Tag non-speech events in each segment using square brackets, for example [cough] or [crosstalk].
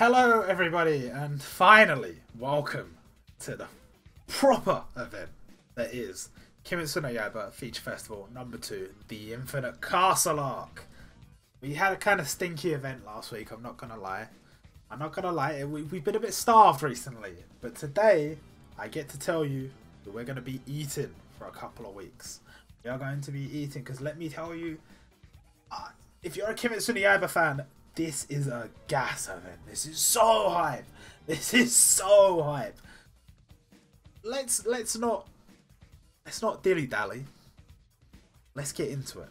Hello, everybody, and finally, welcome to the proper event that is Kimetsu no Yaiba Feature Festival number two, the Infinite Castle Arc. We had a kind of stinky event last week, I'm not gonna lie. I'm not gonna lie, we, we've been a bit starved recently, but today I get to tell you that we're gonna be eating for a couple of weeks. We are going to be eating, because let me tell you, uh, if you're a Kimetsu no Yaiba fan, this is a gas event. This is so hype. This is so hype. Let's let's not let's not dilly dally. Let's get into it.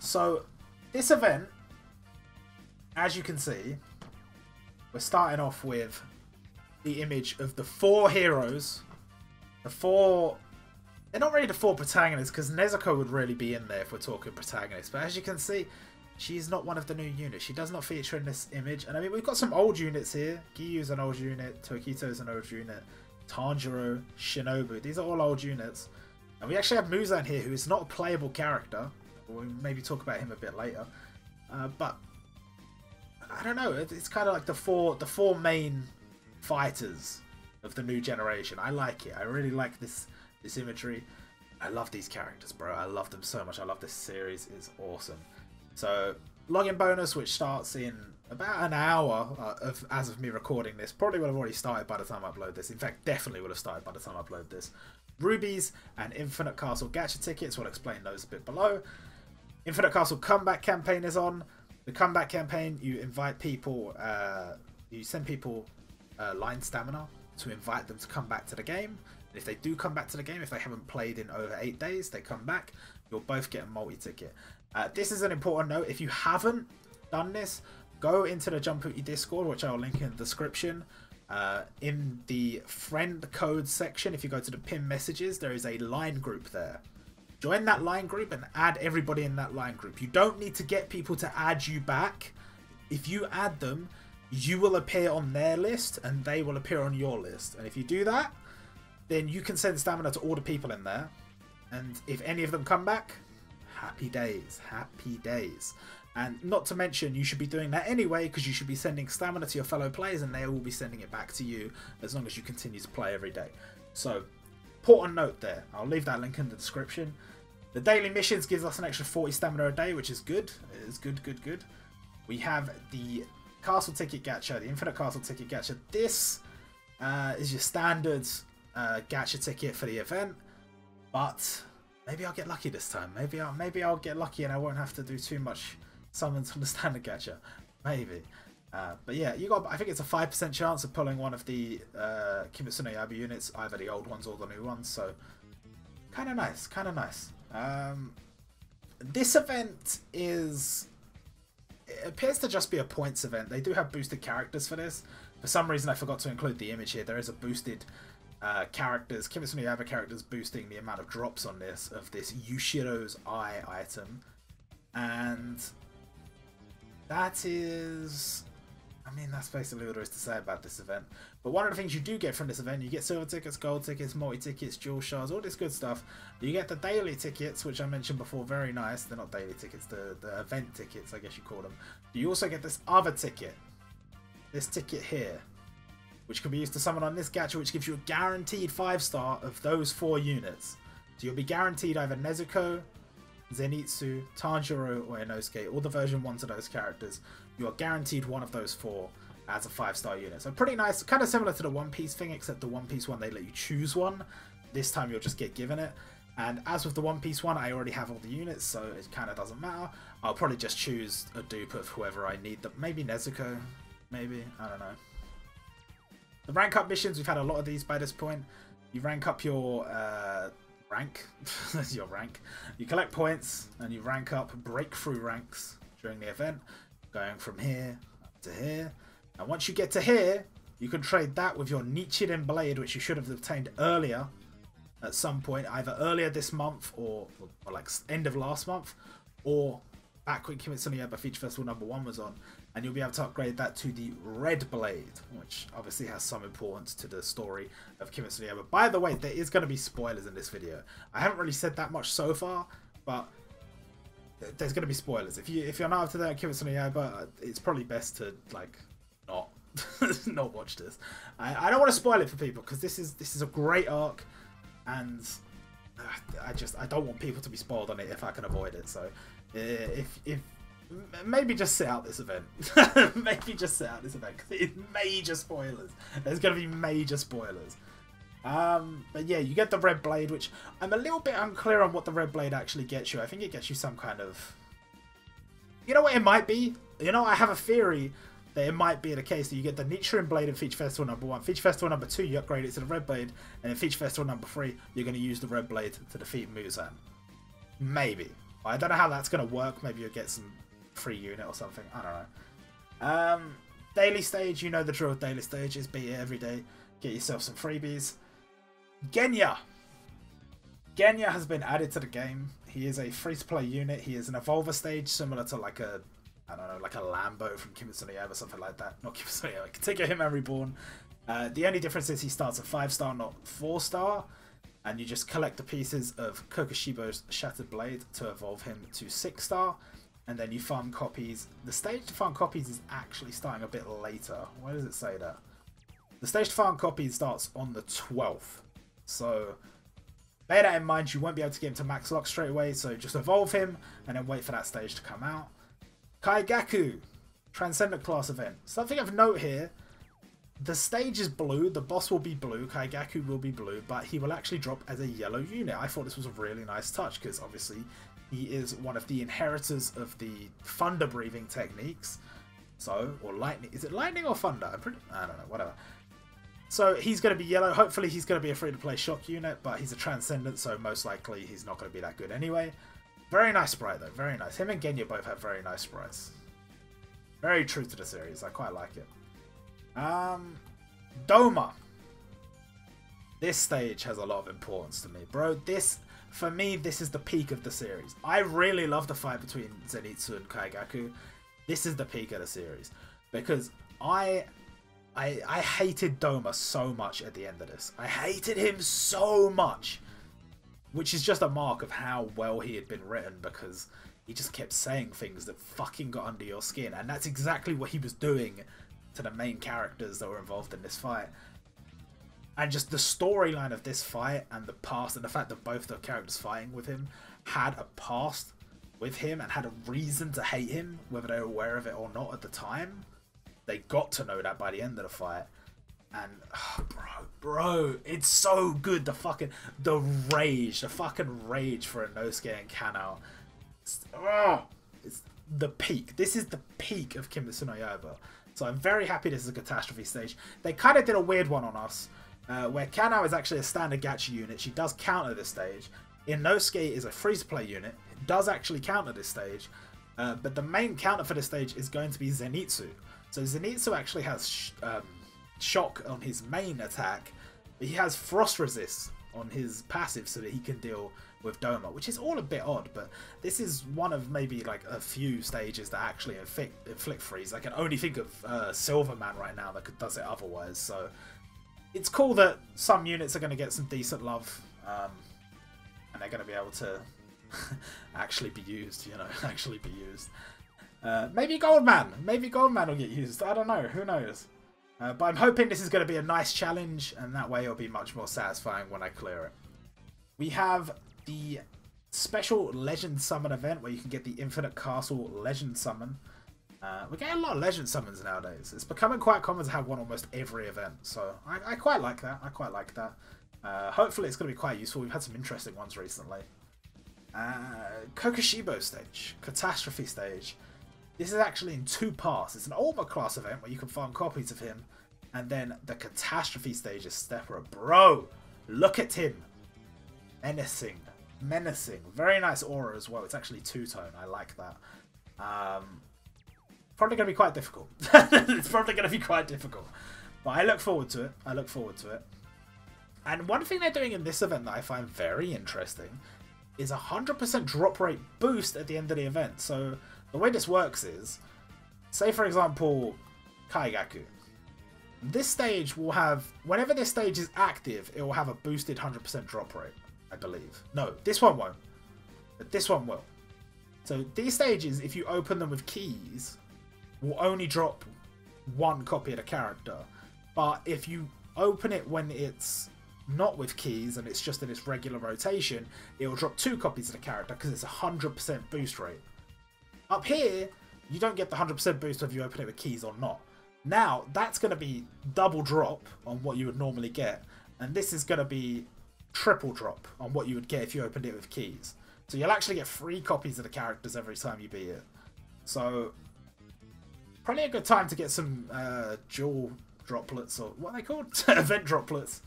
So this event, as you can see, we're starting off with the image of the four heroes, the four. They're not really the four protagonists because Nezuko would really be in there if we're talking protagonists. But as you can see, she's not one of the new units. She does not feature in this image. And I mean, we've got some old units here. Giyu's an old unit. Tokito is an old unit. Tanjiro, Shinobu. These are all old units. And we actually have Muzan here, who is not a playable character. We'll maybe talk about him a bit later. Uh, but I don't know. It's kind of like the four the four main fighters of the new generation. I like it. I really like this this imagery. I love these characters, bro. I love them so much. I love this series. It's awesome. So login bonus, which starts in about an hour uh, of as of me recording this, probably would have already started by the time I upload this. In fact, definitely would have started by the time I upload this. Rubies and Infinite Castle gacha tickets. We'll explain those a bit below. Infinite Castle comeback campaign is on. The comeback campaign, you invite people, uh, you send people uh, line stamina to invite them to come back to the game. And if they do come back to the game, if they haven't played in over eight days, they come back. You'll both get a multi ticket. Uh, this is an important note. If you haven't done this, go into the Jump Discord, which I'll link in the description. Uh, in the friend code section, if you go to the pin messages, there is a line group there. Join that line group and add everybody in that line group. You don't need to get people to add you back. If you add them, you will appear on their list and they will appear on your list. And if you do that, then you can send stamina to all the people in there. And if any of them come back, happy days, happy days. And not to mention, you should be doing that anyway because you should be sending stamina to your fellow players and they will be sending it back to you as long as you continue to play every day. So, important note there. I'll leave that link in the description. The daily missions gives us an extra 40 stamina a day, which is good. It is good, good, good. We have the castle ticket gacha, the infinite castle ticket gacha. This uh, is your standard uh, gacha ticket for the event, but maybe I'll get lucky this time. Maybe I'll maybe I'll get lucky and I won't have to do too much summons from the standard gacha. Maybe. Uh, but yeah, you got. I think it's a five percent chance of pulling one of the uh, Kimetsu no Yaiba units, either the old ones or the new ones. So, kind of nice, kind of nice. Um, this event is. It appears to just be a points event. They do have boosted characters for this. For some reason, I forgot to include the image here. There is a boosted uh, characters, Kimetsu no Yaiba characters boosting the amount of drops on this of this Yushiro's Eye item. And that is... I mean, that's basically all there is to say about this event. But one of the things you do get from this event, you get silver tickets, gold tickets, multi-tickets, jewel shards, all this good stuff. You get the daily tickets, which I mentioned before, very nice. They're not daily tickets, the, the event tickets, I guess you call them. You also get this other ticket. This ticket here which can be used to summon on this gacha, which gives you a guaranteed 5 star of those 4 units. So you'll be guaranteed either Nezuko, Zenitsu, Tanjiro, or Inosuke, all the version 1s of those characters. You are guaranteed one of those 4 as a 5 star unit. So pretty nice, kind of similar to the One Piece thing, except the One Piece one they let you choose one. This time you'll just get given it. And as with the One Piece one, I already have all the units, so it kind of doesn't matter. I'll probably just choose a dupe of whoever I need. Maybe Nezuko, maybe, I don't know. The rank up missions, we've had a lot of these by this point. You rank up your uh, rank, [laughs] that's your rank. You collect points and you rank up breakthrough ranks during the event, going from here to here. And once you get to here, you can trade that with your Nichirin Blade, which you should have obtained earlier at some point, either earlier this month or, or like end of last month, or back when Kimetsu no Yaiba Feature Festival number one was on and you'll be able to upgrade that to the Red Blade, which obviously has some importance to the story of Kimetsu no Yaiba. By the way, there is going to be spoilers in this video. I haven't really said that much so far, but there's going to be spoilers. If you if you're not up to date Kimetsu no Yaiba, it's probably best to like not [laughs] not watch this. I, I don't want to spoil it for people because this is this is a great arc, and uh, I just I don't want people to be spoiled on it if I can avoid it. So uh, if if maybe just sit out this event, [laughs] maybe just sit out this event because it's major spoilers. There's gonna be major spoilers. Um, but yeah, you get the red blade, which I'm a little bit unclear on what the red blade actually gets you. I think it gets you some kind of, you know what it might be. You know, I have a theory that it might be the case that you get the Nichirin Blade in Feature Festival number one. Feature Festival number two, you upgrade it to the Red Blade, and in Feature Festival number three, you're going to use the Red Blade to defeat Muzan. Maybe. I don't know how that's going to work. Maybe you'll get some free unit or something. I don't know. Um, daily stage, you know the drill daily stages. Be here every day. Get yourself some freebies. Genya! Genya has been added to the game. He is a free-to-play unit. He is an evolver stage, similar to like a I don't know, like a Lambo from Kimetsu no Yaiba, something like that. Not Kimetsu no Yaiba, Katekyo Hitman Reborn. Uh, the only difference is he starts at 5 star, not 4 star. And you just collect the pieces of Kokushibo's Shattered Blade to evolve him to 6 star. And then you farm copies. The stage to farm copies is actually starting a bit later. Where does it say that? The stage to farm copies starts on the 12th. So bear that in mind, you won't be able to get him to max lock straight away. So just evolve him and then wait for that stage to come out. Kaigaku, Transcendent class event. Something of note here, the stage is blue, the boss will be blue, Kaigaku will be blue, but he will actually drop as a yellow unit. I thought this was a really nice touch because obviously he is one of the inheritors of the thunder breathing techniques. So, or lightning, is it lightning or thunder? I'm pretty, I don't know, whatever. So he's going to be yellow. Hopefully he's going to be a free-to-play shock unit, but he's a transcendent, so most likely he's not going to be that good anyway. Very nice sprite though, very nice. Him and Genya both have very nice sprites. Very true to the series, I quite like it. Um, Doma. This stage has a lot of importance to me. Bro, this, for me, this is the peak of the series. I really love the fight between Zenitsu and Kaigaku. This is the peak of the series. Because I I, I hated Doma so much at the end of this. I hated him so much which is just a mark of how well he had been written because he just kept saying things that fucking got under your skin, and that's exactly what he was doing to the main characters that were involved in this fight. And just the storyline of this fight and the past, and the fact that both the characters fighting with him had a past with him and had a reason to hate him, whether they were aware of it or not at the time. They got to know that by the end of the fight. And oh, bro, bro, it's so good. The fucking the rage, the fucking rage for Inosuke and Kanao. It's, oh, it's the peak. This is the peak of Kimetsu no Yaiba. So I'm very happy this is a catastrophe stage. They kind of did a weird one on us, uh, where Kanao is actually a standard gacha unit. She does counter this stage. Inosuke is a free-to-play unit. It does actually counter this stage. Uh, but the main counter for this stage is going to be Zenitsu. So Zenitsu actually has um, shock on his main attack, but he has frost resist on his passive so that he can deal with Doma, which is all a bit odd, but this is one of maybe like a few stages that actually inflict, inflict freeze. I can only think of uh, Silverman right now that does it otherwise, so it's cool that some units are going to get some decent love, um, and they're going to be able to [laughs] actually be used, you know, [laughs] actually be used. Uh, maybe Goldman, maybe Goldman will get used, I don't know, who knows. Uh, but I'm hoping this is going to be a nice challenge, and that way it'll be much more satisfying when I clear it. We have the special Legend Summon event where you can get the Infinite Castle Legend Summon. Uh, we're getting a lot of Legend Summons nowadays. It's becoming quite common to have one almost every event, so I, I quite like that. I quite like that. Uh, hopefully it's going to be quite useful. We've had some interesting ones recently. Uh, Kokushibo stage, Catastrophe stage. This is actually in two parts. It's an Ultima class event where you can farm copies of him, and then the Catastrophe stage is Stepper. Bro, look at him. Menacing. Menacing. Very nice aura as well. It's actually two-tone. I like that. Um, probably going to be quite difficult. [laughs] it's probably going to be quite difficult. But I look forward to it. I look forward to it. And one thing they're doing in this event that I find very interesting is a 100% drop rate boost at the end of the event. So the way this works is, say for example, Kaigaku. This stage will have, whenever this stage is active, it will have a boosted 100% drop rate, I believe. No, this one won't. But this one will. So these stages, if you open them with keys, will only drop one copy of the character. But if you open it when it's not with keys and it's just in its regular rotation, it will drop two copies of the character because it's a 100% boost rate. Up here, you don't get the 100% boost if you open it with keys or not. Now, that's going to be double drop on what you would normally get, and this is going to be triple drop on what you would get if you opened it with keys. So you'll actually get three copies of the characters every time you beat it. So, probably a good time to get some uh, jewel droplets, or what are they called? [laughs] Event droplets.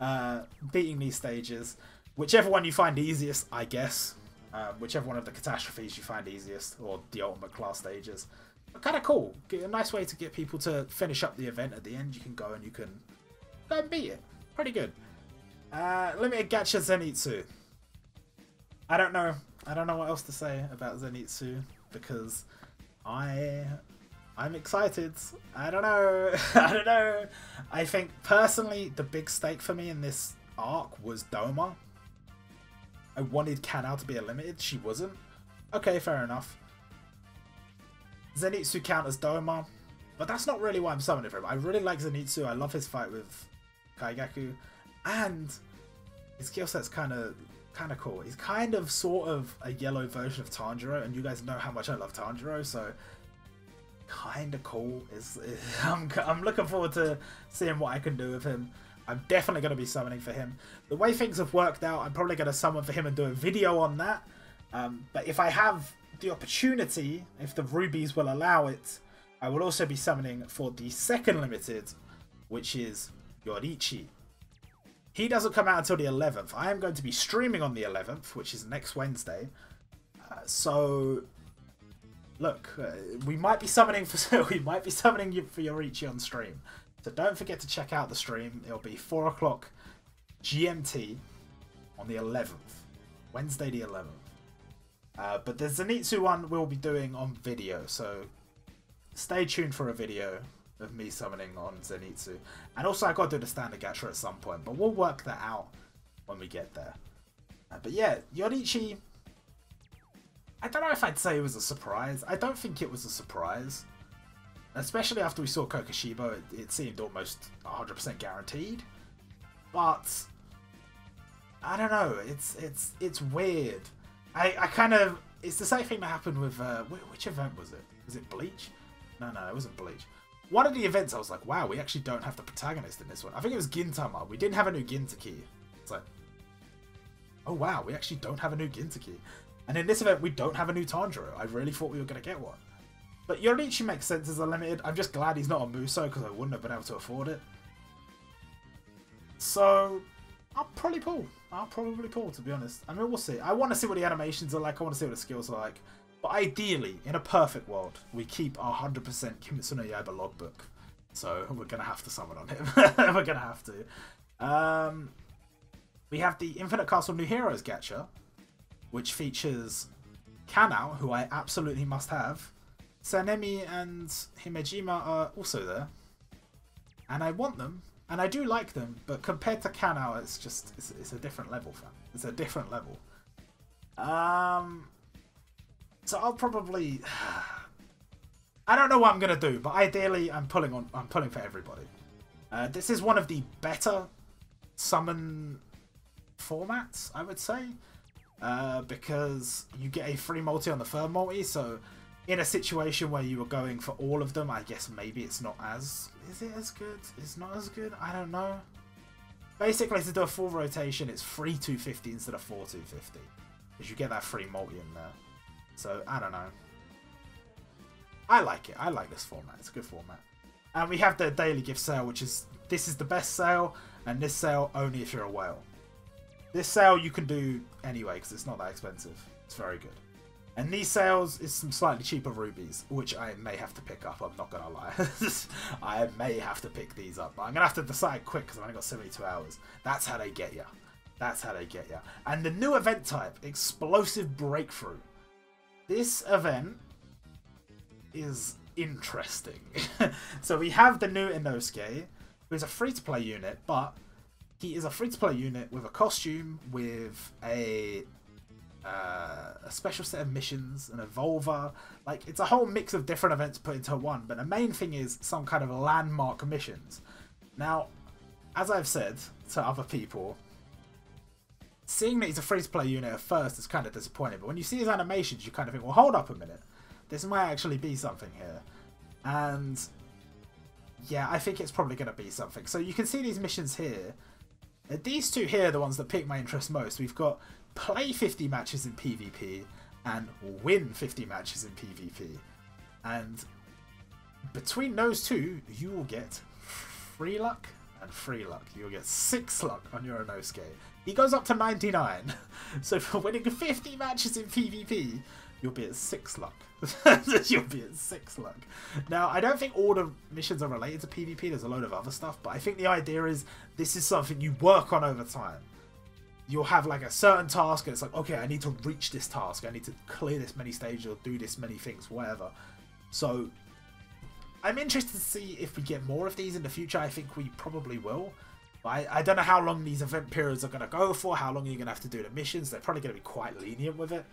Uh, beating these stages. Whichever one you find easiest, I guess. Um, whichever one of the catastrophes you find easiest, or the ultimate class stages. Kind of cool. A nice way to get people to finish up the event at the end. You can go and you can go and beat it. Pretty good. Uh, limited gacha Zenitsu. I don't know. I don't know what else to say about Zenitsu because I I'm excited. I don't know. [laughs] I don't know. I think personally the big stake for me in this arc was Doma. I wanted Kanao to be a limited. She wasn't. Okay, fair enough. Zenitsu counters Doma. But that's not really why I'm summoning for him. I really like Zenitsu. I love his fight with Kaigaku. And his skill set's kind of kind of cool. He's kind of sort of a yellow version of Tanjiro. And you guys know how much I love Tanjiro. So kind of cool. Is [laughs] I'm, I'm looking forward to seeing what I can do with him. I'm definitely going to be summoning for him. The way things have worked out, I'm probably going to summon for him and do a video on that. Um, but if I have the opportunity, if the rubies will allow it, I will also be summoning for the second limited, which is Yoriichi. He doesn't come out until the 11th. I am going to be streaming on the 11th, which is next Wednesday. Uh, so look, uh, we might be summoning for [laughs] we might be summoning you for Yoriichi on stream. So don't forget to check out the stream. It'll be four o'clock GMT on the 11th, Wednesday the 11th. Uh, but the Zenitsu one we'll be doing on video, so stay tuned for a video of me summoning on Zenitsu. And also I got to do the standard gacha at some point, but we'll work that out when we get there. Uh, but yeah, Yoriichi I don't know if I'd say it was a surprise. I don't think it was a surprise. Especially after we saw Kokushibo, it, it seemed almost 100% guaranteed. But I don't know. It's it's it's weird. I, I kind of it's the same thing that happened with uh, which event was it? Was it Bleach? No, no, it wasn't Bleach. One of the events, I was like, wow, we actually don't have the protagonist in this one. I think it was Gintama. We didn't have a new Gintoki. It's like, oh wow, we actually don't have a new Gintoki. And in this event, we don't have a new Tanjiro. I really thought we were going to get one. But Yoriichi makes sense as a limited. I'm just glad he's not a Muso because I wouldn't have been able to afford it. So, I'll probably pull. I'll probably pull, to be honest. I mean, we'll see. I want to see what the animations are like. I want to see what the skills are like. But ideally, in a perfect world, we keep our 100% Kimetsu no Yaiba logbook. So, we're going to have to summon on him. [laughs] we're going to have to. Um, we have the Infinite Castle New Heroes gacha which features Kanao, who I absolutely must have. Sanemi and Himejima are also there. And I want them, and I do like them, but compared to Kanao, it's just, it's, it's a different level, fam. It's a different level. Um, so I'll probably... [sighs] I don't know what I'm gonna do, but ideally I'm pulling on. I'm pulling for everybody. Uh, this is one of the better summon formats, I would say uh, because you get a free multi on the third multi. So in a situation where you were going for all of them, I guess maybe it's not as... Is it as good? It's not as good? I don't know. Basically, to do a full rotation, it's 3 250 instead of 4 250. Because you get that free multi in there. So, I don't know. I like it. I like this format. It's a good format. And we have the daily gift sale, which is... This is the best sale, and this sale only if you're a whale. This sale you can do anyway because it's not that expensive. It's very good. And these sales is some slightly cheaper rubies, which I may have to pick up. I'm not gonna lie. [laughs] I may have to pick these up, but I'm gonna have to decide quick because I've only got 72 hours. That's how they get you. That's how they get you. And the new event type, Explosive Breakthrough. This event is interesting. [laughs] so we have the new Inosuke, who's a free-to-play unit, but he is a free to play unit with a costume, with a uh, a special set of missions, an evolver. Like it's a whole mix of different events put into one. But the main thing is some kind of landmark missions. Now, as I've said to other people, seeing that he's a free-to-play unit at first is kind of disappointing. But when you see his animations, you kind of think, well, hold up a minute, this might actually be something here. And yeah, I think it's probably going to be something. So you can see these missions here. These two here are the ones that pique my interest most. We've got play 50 matches in PvP and win 50 matches in PvP. And between those two, you will get free luck and free luck. You'll get 6 luck on your Inosuke. He goes up to 99. [laughs] So for winning 50 matches in PvP, you'll be at 6 luck. [laughs] you'll be at 6 luck. Now, I don't think all the missions are related to PvP. There's a load of other stuff. But I think the idea is this is something you work on over time you'll have like a certain task and it's like okay i need to reach this task i need to clear this many stages or do this many things whatever so i'm interested to see if we get more of these in the future i think we probably will I, I don't know how long these event periods are going to go for how long you're going to have to do the missions they're probably going to be quite lenient with it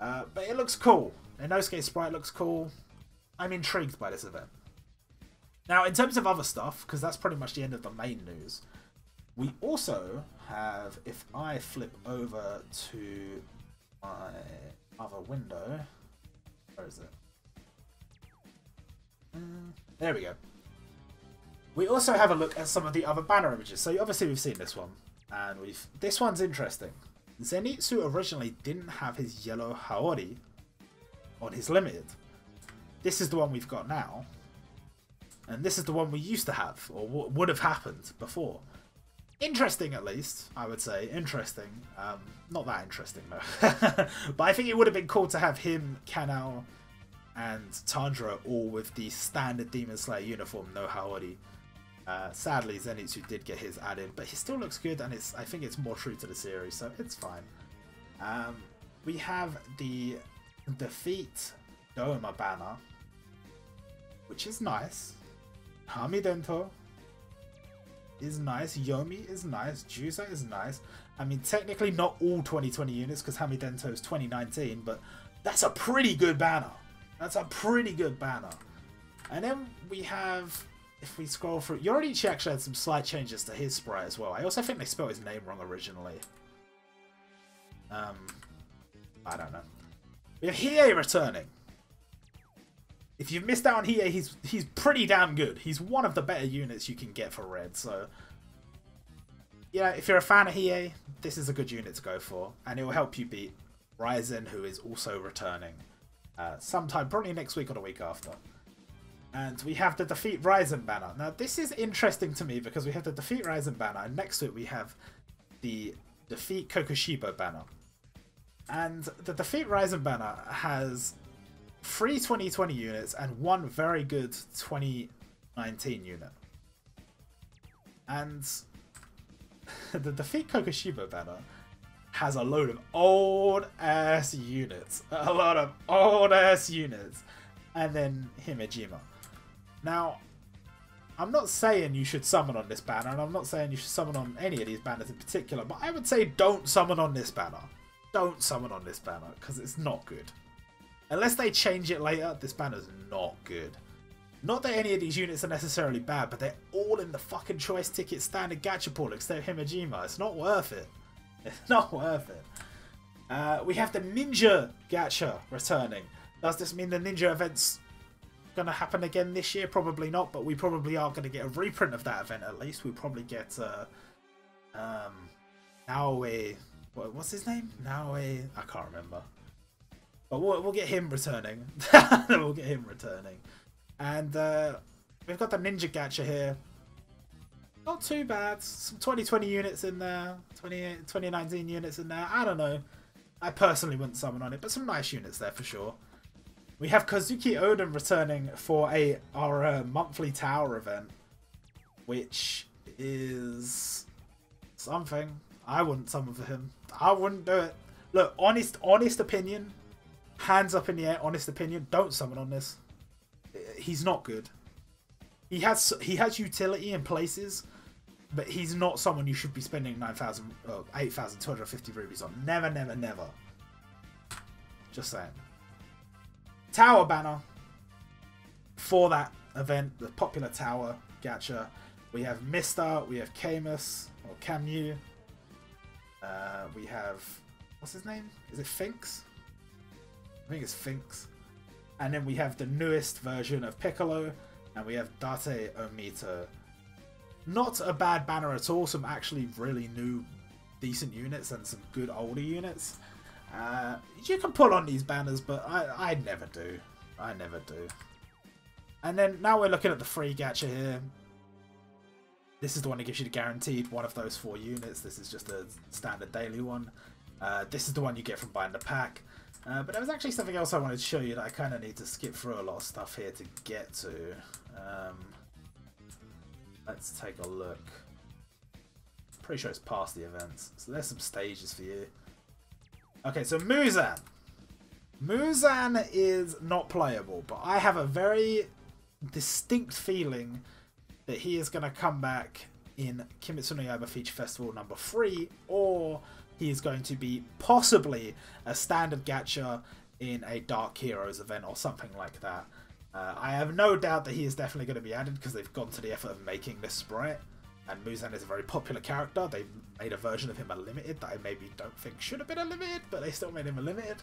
uh, but it looks cool Inosuke sprite looks cool i'm intrigued by this event now in terms of other stuff because that's pretty much the end of the main news we also have, if I flip over to my other window, where is it? Mm, there we go. We also have a look at some of the other banner images. So obviously we've seen this one, and we've this one's interesting. Zenitsu originally didn't have his yellow Haori on his limited. This is the one we've got now, and this is the one we used to have, or what would have happened before. Interesting at least i would say. Interesting. Um, not that interesting though. [laughs] But i think it would have been cool to have him kanao and Tanjiro all with the standard demon slayer uniform no haori uh, sadly zenitsu did get his added but he still looks good and it's i think it's more true to the series so it's fine um, we have the defeat doma banner which is nice hamidento is nice. Yomi is nice. Juza is nice. I mean, technically not all 2020 units because Hamidento is 2019, but that's a pretty good banner. That's a pretty good banner. And then we have, if we scroll through, Yoriichi actually had some slight changes to his sprite as well. I also think they spelled his name wrong originally. Um, I don't know. We have Hiei returning. If you've missed out on here, he's he's pretty damn good. He's one of the better units you can get for red. So, yeah, if you're a fan of Hiei, this is a good unit to go for, and it will help you beat Raizen, who is also returning uh, sometime, probably next week or the week after. And we have the Defeat Raizen banner. Now, this is interesting to me because we have the Defeat Raizen banner, and next to it we have the Defeat Kokushibo banner. And the Defeat Raizen banner has three 2020 units and one very good 2019 unit. And [laughs] the Defeat Kokushibo banner has a load of old ass units. [laughs] A lot of old ass units. And then Himejima. Now, I'm not saying you should summon on this banner, and I'm not saying you should summon on any of these banners in particular, but I would say don't summon on this banner. Don't summon on this banner, because it's not good. Unless they change it later, this banner's not good. Not that any of these units are necessarily bad, but they're all in the fucking choice ticket standard gachapon except Himejima. It's not worth it. [laughs] It's not worth it. Uh, we have the Ninja Gacha returning. Does this mean the Ninja event's going to happen again this year? Probably not, but we probably are going to get a reprint of that event at least. We probably get uh, um, Naoe. What, what's his name? Naoe. I can't remember. But we'll, we'll get him returning. [laughs] we'll get him returning. And uh, we've got the Ninja Gacha here. Not too bad. Some 2020 units in there. 20, 2019 units in there. I don't know. I personally wouldn't summon on it, but some nice units there for sure. We have Kozuki Oden returning for a our uh, monthly tower event, which is something. I wouldn't summon for him. I wouldn't do it. Look, honest, honest opinion hands up in the air, honest opinion, don't summon on this. He's not good. He has he has utility in places, but he's not someone you should be spending 9,000, uh, 8,250 rubies on. Never, never, never. Just saying. Tower banner for that event, the popular tower gacha. We have Mister, we have Camus or Camu. Uh, we have what's his name? Is it Finks? I think it's Finks. And then we have the newest version of Piccolo, and we have Date Omito. Not a bad banner at all. Some actually really new, decent units and some good older units. Uh, you can pull on these banners, but I, I never do. I never do. And then now we're looking at the free gacha here. This is the one that gives you the guaranteed one of those four units. This is just a standard daily one. Uh, this is the one you get from buying the pack. Uh, but there was actually something else I wanted to show you that I kind of need to skip through a lot of stuff here to get to. Um, let's take a look. Pretty sure it's past the events. So there's some stages for you. Okay, so Muzan. Muzan is not playable, but I have a very distinct feeling that he is going to come back in Kimetsu no Yaiba Feature Festival number 3, or he is going to be possibly a standard gacha in a Dark Heroes event or something like that. Uh, I have no doubt that he is definitely going to be added because they've gone to the effort of making this sprite. And Muzan is a very popular character. They made a version of him a limited that I maybe don't think should have been a limited, but they still made him a limited.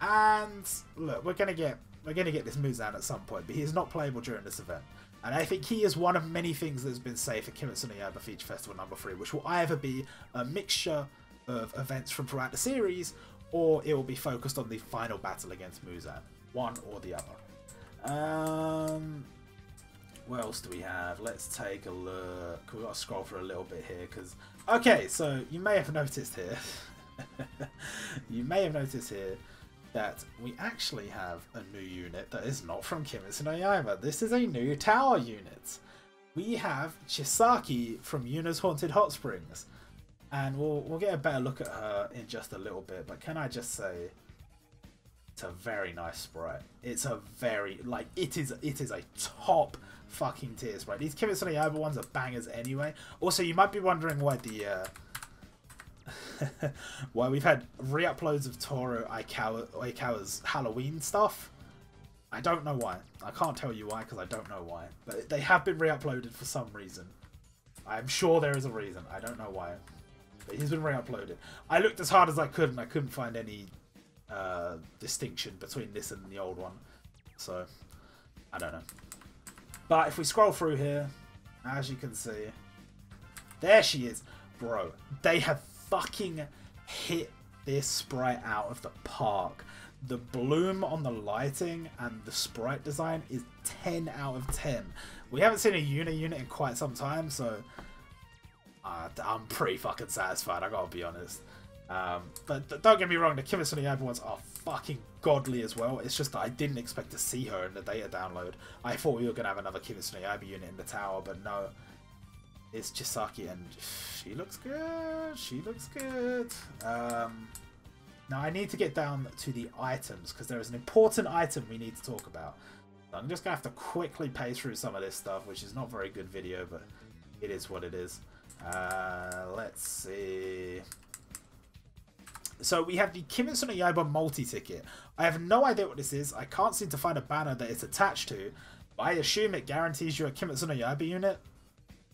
And look, we're gonna get we're gonna get this Muzan at some point, but he is not playable during this event. And I think he is one of many things that's been saved for Kimetsu no Yaiba Feature Festival number three, which will either be a mixture of events from throughout the series, or it will be focused on the final battle against Muzan, one or the other. Um, what else do we have? Let's take a look. We've got to scroll for a little bit here because... Okay, so you may have noticed here... [laughs] you may have noticed here that we actually have a new unit that is not from Kimetsu no Yaiba. This is a new tower unit. We have Chisaki from Yuna's Haunted Hot Springs. And we'll, we'll get a better look at her in just a little bit. But can I just say, it's a very nice sprite. It's a very, like, it is it is a top fucking tier sprite. These Kimetsu no Yaiba ones are bangers anyway. Also, you might be wondering why the... Uh, [laughs] why we've had re-uploads of Toru Aikawa, Aikawa's Halloween stuff. I don't know why. I can't tell you why because I don't know why. But they have been re-uploaded for some reason. I'm sure there is a reason. I don't know why. But he's been re-uploaded. I looked as hard as I could and I couldn't find any uh, distinction between this and the old one. So, I don't know. But if we scroll through here, as you can see, there she is. Bro, they have fucking hit this sprite out of the park. The bloom on the lighting and the sprite design is 10 out of 10. We haven't seen a uni unit in quite some time, so uh, I'm pretty fucking satisfied, I gotta be honest. Um, but don't get me wrong, the Kimetsu no Yaiba ones are fucking godly as well. It's just that I didn't expect to see her in the data download. I thought we were going to have another Kimetsu no Yaiba unit in the tower, but no. It's Chisaki and she looks good. She looks good. Um, now I need to get down to the items because there is an important item we need to talk about. I'm just going to have to quickly pay through some of this stuff, which is not very good video, but it is what it is. Uh, let's see. So we have the Kimetsu no Yaiba multi-ticket. I have no idea what this is. I can't seem to find a banner that it's attached to. I assume it guarantees you a Kimetsu no Yaiba unit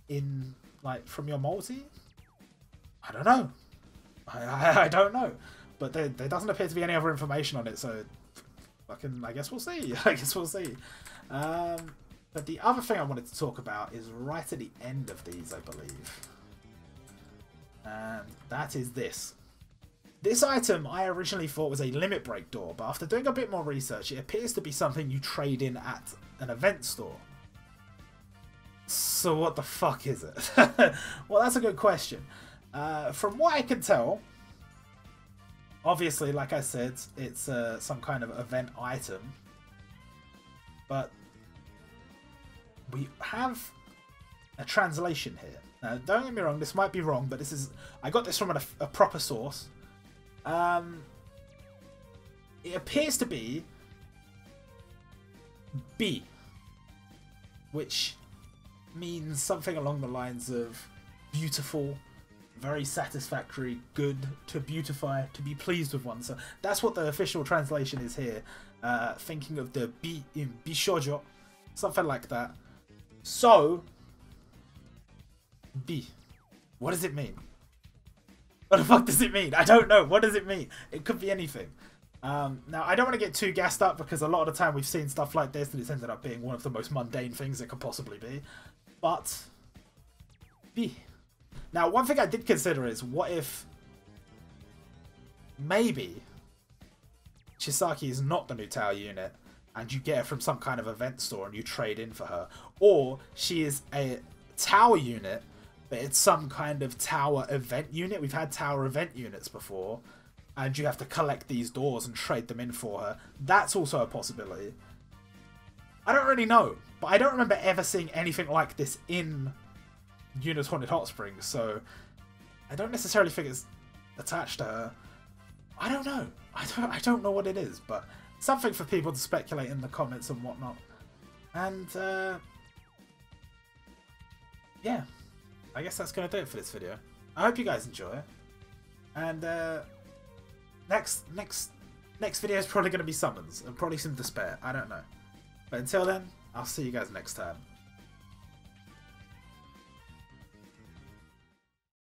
in like from your multi. I don't know. I, I, [laughs] I don't know. But there, there doesn't appear to be any other information on it, so fucking I guess we'll see. [laughs] I guess we'll see. Um, but the other thing I wanted to talk about is right at the end of these, I believe. And that is this. This item I originally thought was a limit break door, but after doing a bit more research, it appears to be something you trade in at an event store. So what the fuck is it? [laughs] well, that's a good question. Uh, from what I can tell, obviously, like I said, it's uh, some kind of event item. But we have a translation here. Now, don't get me wrong, this might be wrong, but this is... I got this from a, a proper source. Um, it appears to be B, which means something along the lines of beautiful, very satisfactory, good, to beautify, to be pleased with one. So that's what the official translation is here. Uh, thinking of the B in bishojo, something like that. So, B, What does it mean? What the fuck does it mean? I don't know. What does it mean? It could be anything. Um, now, I don't want to get too gassed up because a lot of the time we've seen stuff like this and it's ended up being one of the most mundane things it could possibly be. But, bi. Now, one thing I did consider is what if maybe Chisaki is not the new tower unit and you get her from some kind of event store and you trade in for her, or she is a tower unit but it's some kind of tower event unit. We've had tower event units before, and you have to collect these doors and trade them in for her. That's also a possibility. I don't really know, but I don't remember ever seeing anything like this in Yuna's Haunted Hot Springs, so I don't necessarily think it's attached to her. I don't know. I don't, I don't know what it is, but something for people to speculate in the comments and whatnot. And, uh, yeah. I guess that's going to do it for this video. I hope you guys enjoy. And uh, next next next video is probably going to be summons and probably some despair. I don't know. But until then, I'll see you guys next time.